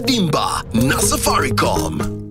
Dimba na Safaricom.